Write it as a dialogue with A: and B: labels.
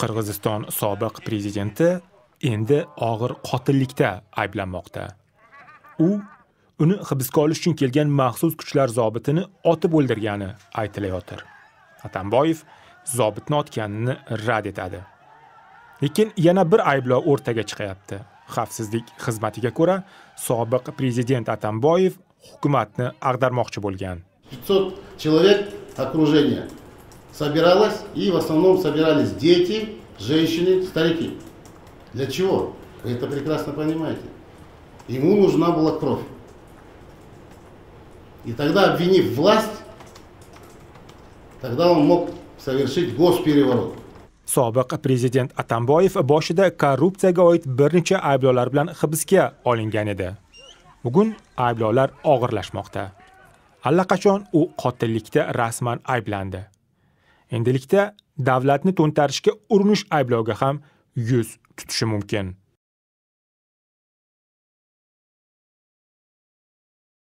A: qirg'iziston sobiq prezidenti endi og'ir qotillikda ayblanmoqda. U uni hibsga olish uchun kelgan maxsus kuchlar zobitini otib o'ldirgani aytilayotir. Atamboyev zobitni otganini rad etadi. Lekin yana bir ayblov o'rtaga chiqyapti. Xavfsizlik xizmatiga ko'ra sobiq prezident atamboyev hukumatni ag'darmoqchi bo'lgan.
B: 500 человек окружения. Собиралась, и в основном собирались дети, женщины, старики. Для чего? Вы это прекрасно понимаете. Ему нужна была кровь. И тогда, обвинив власть, тогда он мог совершить госпереворот.
A: sobiq prezident atamboyev boshida korrupsiyaga oid bir necha ayblovlar bilan hibsga olingan edi bugun ayblovlar og'irlashmoqda allaqachon u qotillikda rasman ayblandi endilikda davlatni to'ntarishga urinish aybloviga ham yuz tutishi mumkin.